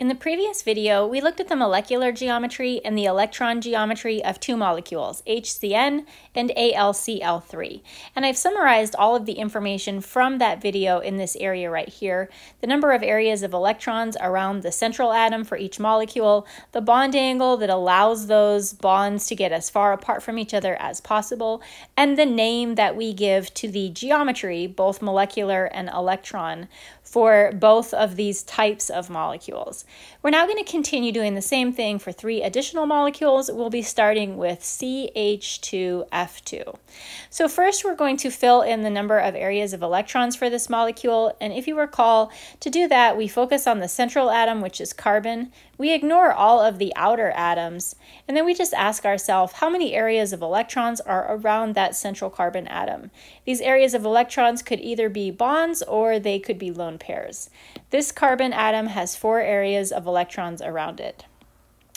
In the previous video, we looked at the molecular geometry and the electron geometry of two molecules, HCN and AlCl3. And I've summarized all of the information from that video in this area right here. The number of areas of electrons around the central atom for each molecule, the bond angle that allows those bonds to get as far apart from each other as possible, and the name that we give to the geometry, both molecular and electron, for both of these types of molecules. We're now going to continue doing the same thing for three additional molecules. We'll be starting with CH2F2. So first we're going to fill in the number of areas of electrons for this molecule, and if you recall, to do that we focus on the central atom, which is carbon. We ignore all of the outer atoms, and then we just ask ourselves how many areas of electrons are around that central carbon atom. These areas of electrons could either be bonds or they could be lone pairs. This carbon atom has four areas of electrons around it.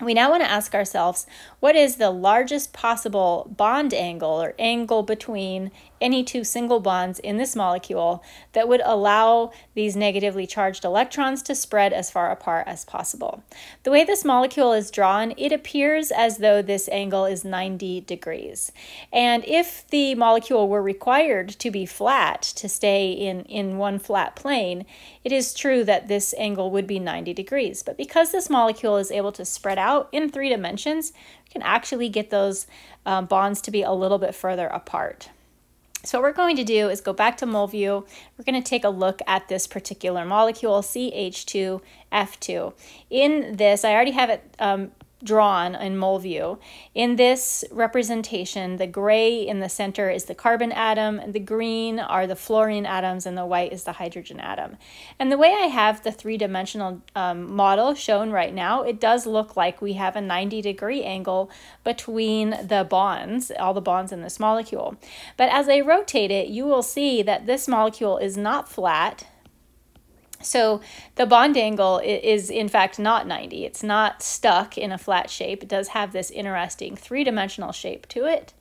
We now want to ask ourselves what is the largest possible bond angle or angle between any two single bonds in this molecule that would allow these negatively charged electrons to spread as far apart as possible. The way this molecule is drawn, it appears as though this angle is 90 degrees. And if the molecule were required to be flat to stay in, in one flat plane, it is true that this angle would be 90 degrees. But because this molecule is able to spread out in three dimensions, we can actually get those um, bonds to be a little bit further apart. So what we're going to do is go back to MolView. We're going to take a look at this particular molecule, CH2F2. In this, I already have it um, drawn in MolView. In this representation, the gray in the center is the carbon atom, the green are the fluorine atoms, and the white is the hydrogen atom. And the way I have the three-dimensional um, model shown right now, it does look like we have a 90 degree angle between the bonds, all the bonds in this molecule. But as I rotate it, you will see that this molecule is not flat, so the bond angle is in fact not 90. It's not stuck in a flat shape. It does have this interesting three-dimensional shape to it.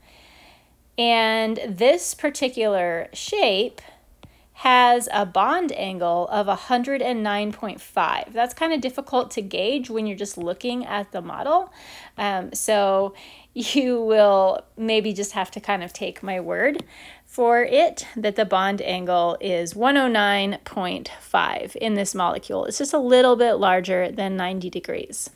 And this particular shape has a bond angle of 109.5. That's kind of difficult to gauge when you're just looking at the model. Um, so you will maybe just have to kind of take my word for it that the bond angle is 109.5 in this molecule. It's just a little bit larger than 90 degrees.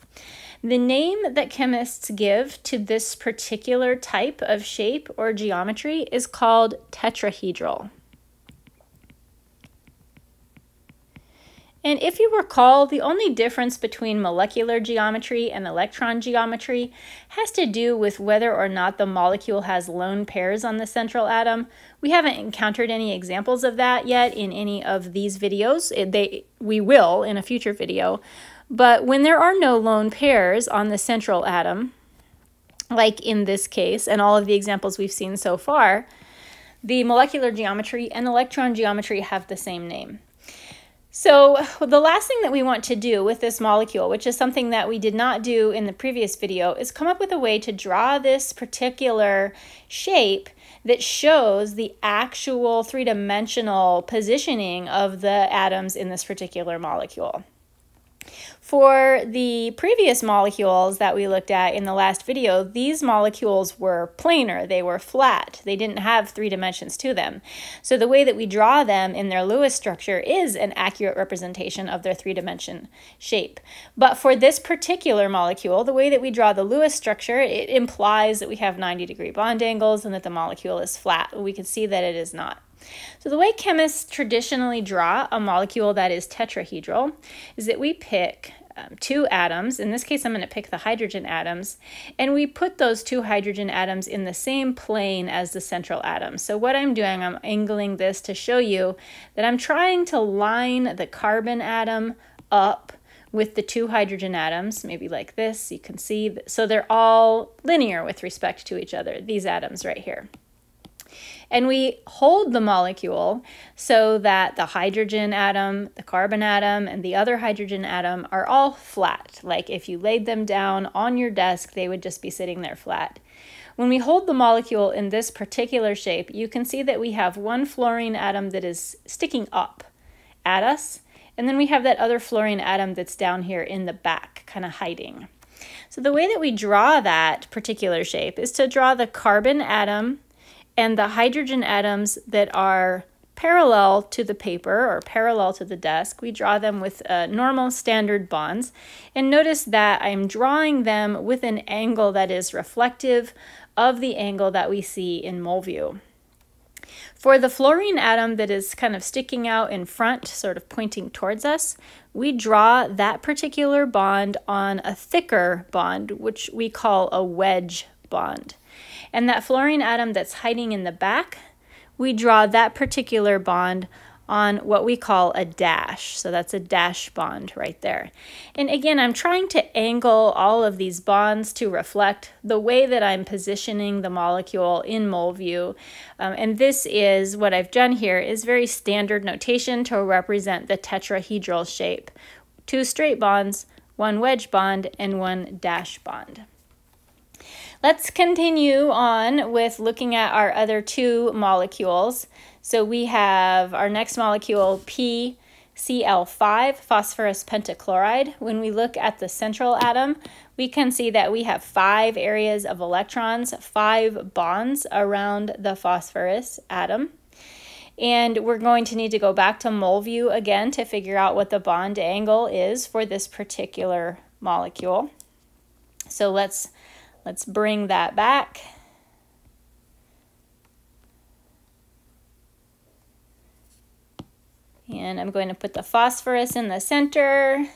The name that chemists give to this particular type of shape or geometry is called tetrahedral. And if you recall, the only difference between molecular geometry and electron geometry has to do with whether or not the molecule has lone pairs on the central atom. We haven't encountered any examples of that yet in any of these videos. They, we will in a future video. But when there are no lone pairs on the central atom, like in this case and all of the examples we've seen so far, the molecular geometry and electron geometry have the same name. So the last thing that we want to do with this molecule, which is something that we did not do in the previous video, is come up with a way to draw this particular shape that shows the actual three-dimensional positioning of the atoms in this particular molecule. For the previous molecules that we looked at in the last video, these molecules were planar, they were flat, they didn't have three dimensions to them. So the way that we draw them in their Lewis structure is an accurate representation of their three dimension shape. But for this particular molecule, the way that we draw the Lewis structure, it implies that we have 90 degree bond angles and that the molecule is flat. We can see that it is not. So the way chemists traditionally draw a molecule that is tetrahedral is that we pick um, two atoms. In this case, I'm going to pick the hydrogen atoms, and we put those two hydrogen atoms in the same plane as the central atom. So what I'm doing, I'm angling this to show you that I'm trying to line the carbon atom up with the two hydrogen atoms, maybe like this, you can see. So they're all linear with respect to each other, these atoms right here. And we hold the molecule so that the hydrogen atom, the carbon atom, and the other hydrogen atom are all flat. Like if you laid them down on your desk, they would just be sitting there flat. When we hold the molecule in this particular shape, you can see that we have one fluorine atom that is sticking up at us, And then we have that other fluorine atom that's down here in the back, kind of hiding. So the way that we draw that particular shape is to draw the carbon atom and the hydrogen atoms that are parallel to the paper or parallel to the desk. We draw them with uh, normal standard bonds. And notice that I'm drawing them with an angle that is reflective of the angle that we see in MolView. For the fluorine atom that is kind of sticking out in front, sort of pointing towards us, we draw that particular bond on a thicker bond, which we call a wedge bond. And that fluorine atom that's hiding in the back, we draw that particular bond on what we call a dash. So that's a dash bond right there. And again, I'm trying to angle all of these bonds to reflect the way that I'm positioning the molecule in MolView. Um, and this is what I've done here is very standard notation to represent the tetrahedral shape. Two straight bonds, one wedge bond, and one dash bond. Let's continue on with looking at our other two molecules. So we have our next molecule, PCl5, phosphorus pentachloride. When we look at the central atom, we can see that we have five areas of electrons, five bonds around the phosphorus atom. And we're going to need to go back to MolView again to figure out what the bond angle is for this particular molecule. So let's Let's bring that back. And I'm going to put the phosphorus in the center.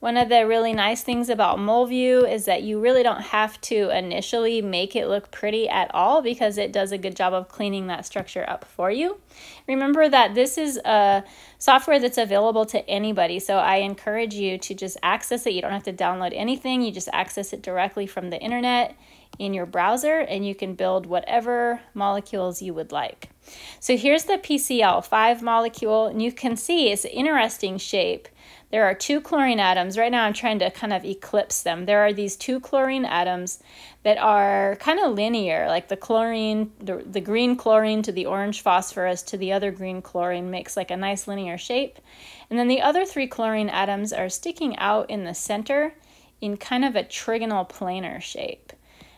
One of the really nice things about MolView is that you really don't have to initially make it look pretty at all because it does a good job of cleaning that structure up for you. Remember that this is a software that's available to anybody, so I encourage you to just access it. You don't have to download anything, you just access it directly from the internet in your browser and you can build whatever molecules you would like. So here's the PCl5 molecule and you can see it's an interesting shape. There are two chlorine atoms. Right now I'm trying to kind of eclipse them. There are these two chlorine atoms that are kind of linear, like the chlorine, the, the green chlorine to the orange phosphorus to the other green chlorine makes like a nice linear shape. And then the other three chlorine atoms are sticking out in the center in kind of a trigonal planar shape.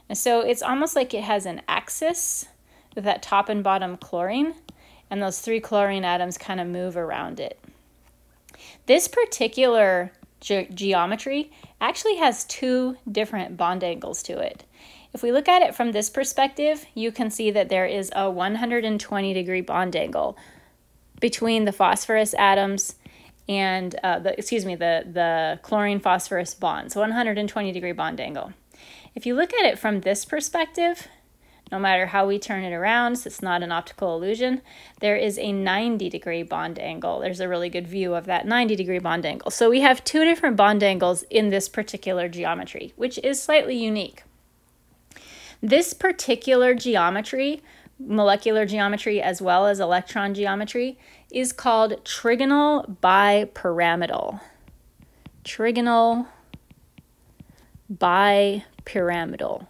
And so it's almost like it has an axis with that top and bottom chlorine, and those three chlorine atoms kind of move around it. This particular ge geometry actually has two different bond angles to it. If we look at it from this perspective, you can see that there is a 120 degree bond angle between the phosphorus atoms and uh, the excuse me the the chlorine phosphorus bonds 120 degree bond angle if you look at it from this perspective no matter how we turn it around, so it's not an optical illusion, there is a 90 degree bond angle. There's a really good view of that 90 degree bond angle. So we have two different bond angles in this particular geometry, which is slightly unique. This particular geometry, molecular geometry as well as electron geometry, is called trigonal bipyramidal. Trigonal bipyramidal.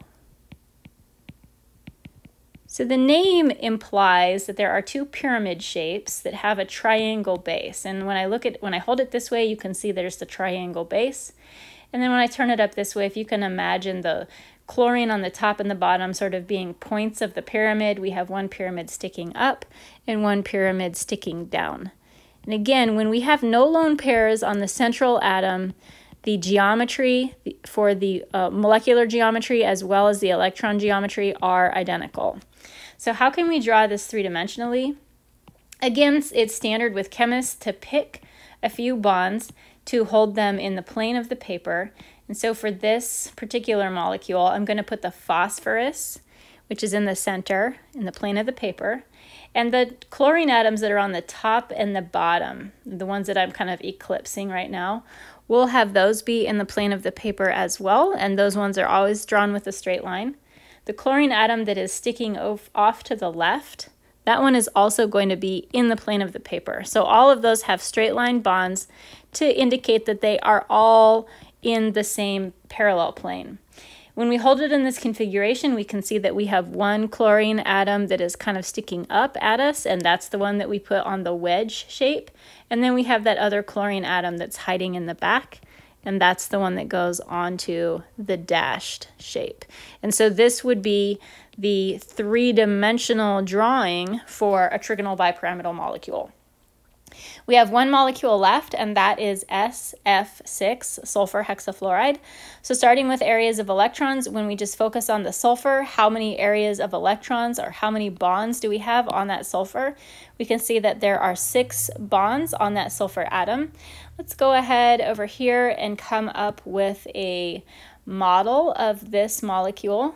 So the name implies that there are two pyramid shapes that have a triangle base. And when I look at when I hold it this way, you can see there's the triangle base. And then when I turn it up this way, if you can imagine the chlorine on the top and the bottom sort of being points of the pyramid, we have one pyramid sticking up and one pyramid sticking down. And again, when we have no lone pairs on the central atom, the geometry for the uh, molecular geometry as well as the electron geometry are identical. So how can we draw this three-dimensionally? Again, it's standard with chemists to pick a few bonds to hold them in the plane of the paper. And so for this particular molecule, I'm going to put the phosphorus, which is in the center, in the plane of the paper, and the chlorine atoms that are on the top and the bottom, the ones that I'm kind of eclipsing right now, we'll have those be in the plane of the paper as well, and those ones are always drawn with a straight line. The chlorine atom that is sticking off to the left, that one is also going to be in the plane of the paper. So all of those have straight line bonds to indicate that they are all in the same parallel plane. When we hold it in this configuration, we can see that we have one chlorine atom that is kind of sticking up at us, and that's the one that we put on the wedge shape. And then we have that other chlorine atom that's hiding in the back, and that's the one that goes onto the dashed shape. And so this would be the three-dimensional drawing for a trigonal bipyramidal molecule. We have one molecule left, and that is SF6, sulfur hexafluoride. So starting with areas of electrons, when we just focus on the sulfur, how many areas of electrons or how many bonds do we have on that sulfur? We can see that there are six bonds on that sulfur atom. Let's go ahead over here and come up with a model of this molecule.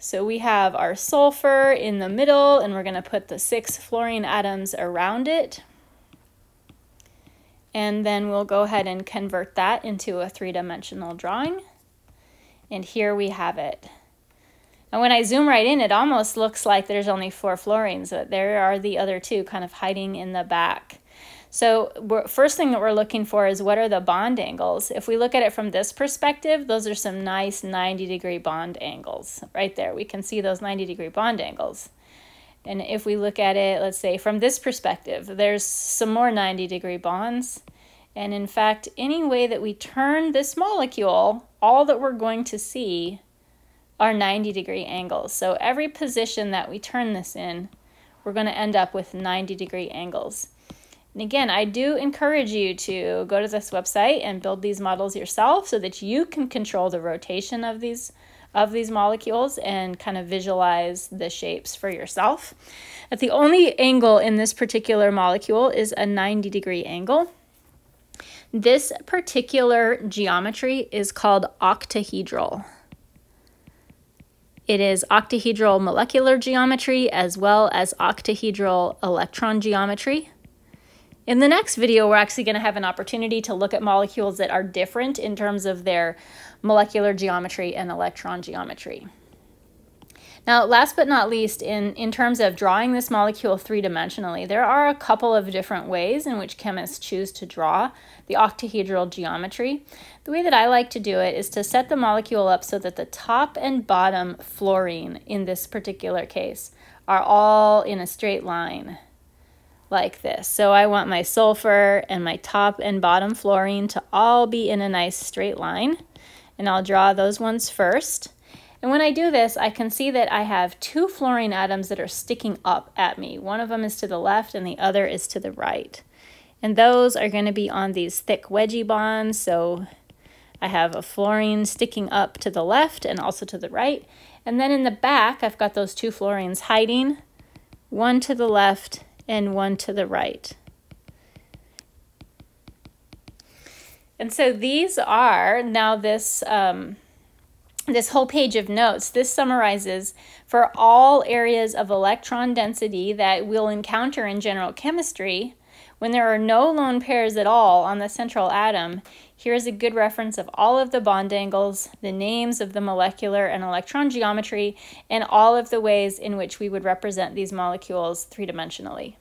So we have our sulfur in the middle, and we're going to put the six fluorine atoms around it. And then we'll go ahead and convert that into a three-dimensional drawing. And here we have it. And when I zoom right in, it almost looks like there's only four fluorines, but there are the other two kind of hiding in the back. So first thing that we're looking for is what are the bond angles? If we look at it from this perspective, those are some nice 90 degree bond angles right there. We can see those 90 degree bond angles. And if we look at it, let's say from this perspective, there's some more 90 degree bonds. And in fact, any way that we turn this molecule, all that we're going to see are 90 degree angles. So every position that we turn this in, we're going to end up with 90 degree angles. And again, I do encourage you to go to this website and build these models yourself so that you can control the rotation of these of these molecules and kind of visualize the shapes for yourself. But the only angle in this particular molecule is a 90 degree angle. This particular geometry is called octahedral. It is octahedral molecular geometry as well as octahedral electron geometry. In the next video, we're actually going to have an opportunity to look at molecules that are different in terms of their molecular geometry and electron geometry. Now, last but not least, in, in terms of drawing this molecule three-dimensionally, there are a couple of different ways in which chemists choose to draw the octahedral geometry. The way that I like to do it is to set the molecule up so that the top and bottom fluorine, in this particular case, are all in a straight line like this. So I want my sulfur and my top and bottom fluorine to all be in a nice straight line. And I'll draw those ones first. And when I do this, I can see that I have two fluorine atoms that are sticking up at me. One of them is to the left and the other is to the right. And those are going to be on these thick wedgie bonds. So I have a fluorine sticking up to the left and also to the right. And then in the back, I've got those two fluorines hiding, one to the left and one to the right. And so these are now this um, this whole page of notes. This summarizes for all areas of electron density that we'll encounter in general chemistry. When there are no lone pairs at all on the central atom, here's a good reference of all of the bond angles, the names of the molecular and electron geometry, and all of the ways in which we would represent these molecules three-dimensionally.